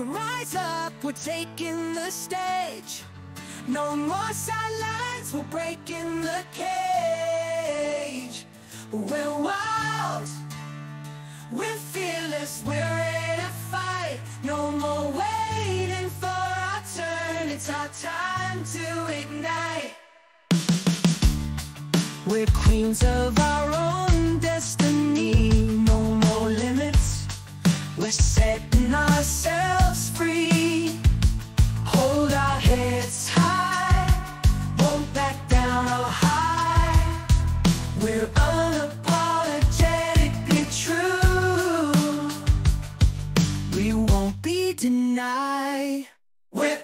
Rise up, we're taking the stage. No more sidelines, we're breaking the cage. We're wild, we're fearless, we're ready to fight. No more waiting for our turn, it's our time to ignite. We're queens of our own destiny, no more limits. We're setting ourselves We're unapologetically true. We won't be denied. We're